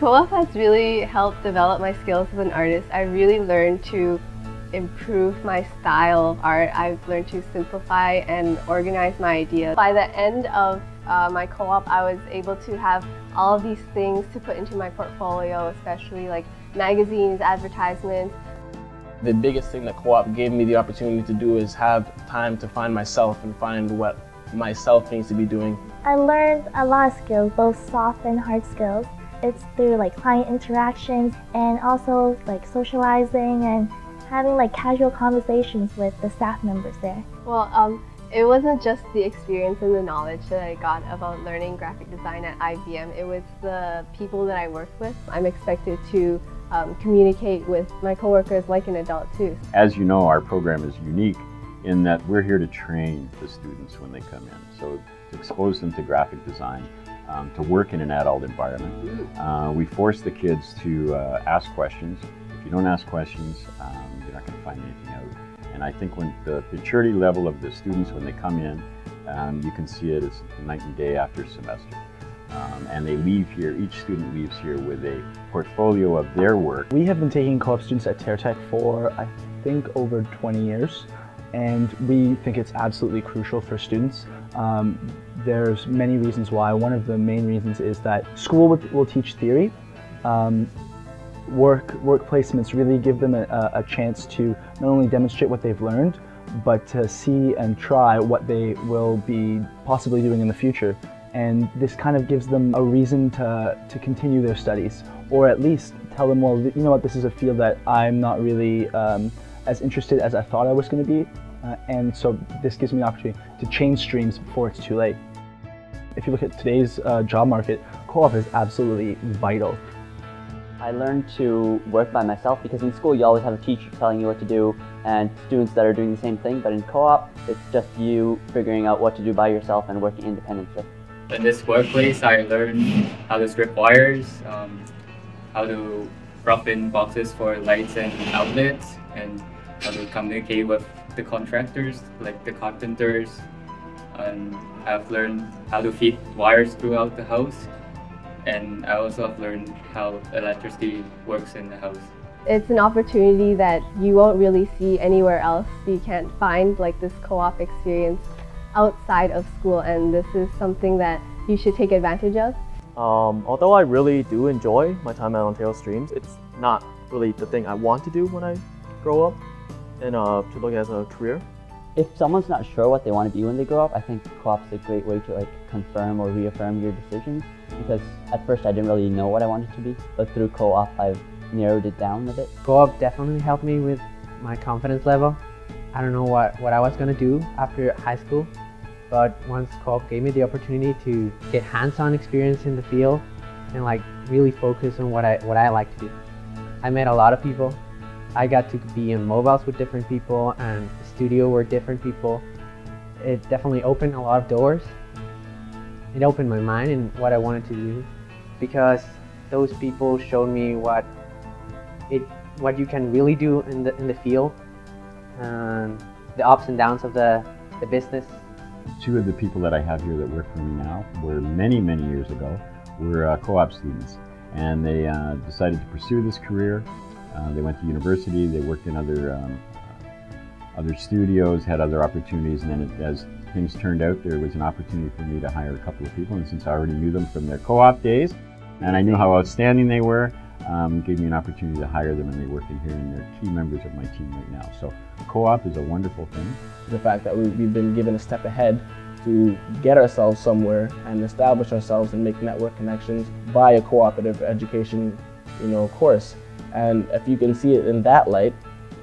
Co-op has really helped develop my skills as an artist. I really learned to improve my style of art. I've learned to simplify and organize my ideas. By the end of uh, my co-op, I was able to have all of these things to put into my portfolio, especially like magazines, advertisements. The biggest thing that co-op gave me the opportunity to do is have time to find myself and find what myself needs to be doing. I learned a lot of skills, both soft and hard skills. It's through like client interactions and also like socializing and having like casual conversations with the staff members there. Well, um, it wasn't just the experience and the knowledge that I got about learning graphic design at IBM. It was the people that I worked with. I'm expected to um, communicate with my coworkers like an adult too. As you know, our program is unique in that we're here to train the students when they come in. So to expose them to graphic design, um, to work in an adult environment. Uh, we force the kids to uh, ask questions. If you don't ask questions, um, you're not going to find anything out. And I think when the maturity level of the students when they come in, um, you can see it as night and day after semester. Um, and they leave here, each student leaves here with a portfolio of their work. We have been taking co-op students at TerraTech for, I think, over 20 years and we think it's absolutely crucial for students. Um, there's many reasons why. One of the main reasons is that school will, will teach theory. Um, work, work placements really give them a, a, chance to not only demonstrate what they've learned, but to see and try what they will be possibly doing in the future. And this kind of gives them a reason to, to continue their studies, or at least tell them, well, you know what, this is a field that I'm not really um, as interested as I thought I was going to be. Uh, and so this gives me an opportunity to change streams before it's too late. If you look at today's uh, job market, co-op is absolutely vital. I learned to work by myself because in school you always have a teacher telling you what to do and students that are doing the same thing, but in co-op it's just you figuring out what to do by yourself and working independently. In this workplace I learned how to strip wires, um, how to rough in boxes for lights and outlets, and how to communicate with the contractors, like the carpenters, and I've learned how to feed wires throughout the house. And I also have learned how electricity works in the house. It's an opportunity that you won't really see anywhere else. You can't find like this co-op experience outside of school and this is something that you should take advantage of. Um, although I really do enjoy my time at Ontario Streams, it's not really the thing I want to do when I grow up and uh, to look at as a career. If someone's not sure what they want to be when they grow up, I think co-op's a great way to like confirm or reaffirm your decisions because at first I didn't really know what I wanted to be, but through co-op I've narrowed it down a bit. Co-op definitely helped me with my confidence level. I don't know what, what I was going to do after high school, but once co-op gave me the opportunity to get hands-on experience in the field and like really focus on what I, what I like to do. I met a lot of people I got to be in mobiles with different people and studio were different people. It definitely opened a lot of doors. It opened my mind and what I wanted to do because those people showed me what it what you can really do in the in the field and the ups and downs of the, the business. Two of the people that I have here that work for me now were many, many years ago, were uh, co-op students. And they uh, decided to pursue this career uh, they went to university, they worked in other, um, other studios, had other opportunities, and then it, as things turned out, there was an opportunity for me to hire a couple of people, and since I already knew them from their co-op days, and I knew how outstanding they were, um, gave me an opportunity to hire them, and they work in here, and they're key members of my team right now. So co-op is a wonderful thing. The fact that we've been given a step ahead to get ourselves somewhere and establish ourselves and make network connections by a cooperative education you know, course. And if you can see it in that light,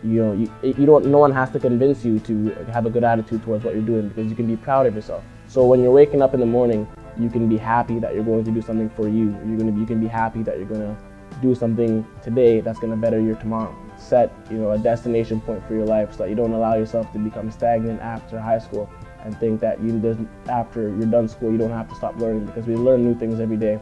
you know, you, you don't, no one has to convince you to have a good attitude towards what you're doing because you can be proud of yourself. So when you're waking up in the morning, you can be happy that you're going to do something for you. You're gonna, you can be happy that you're gonna do something today that's gonna better your tomorrow. Set, you know, a destination point for your life so that you don't allow yourself to become stagnant after high school and think that you after you're done school you don't have to stop learning because we learn new things every day.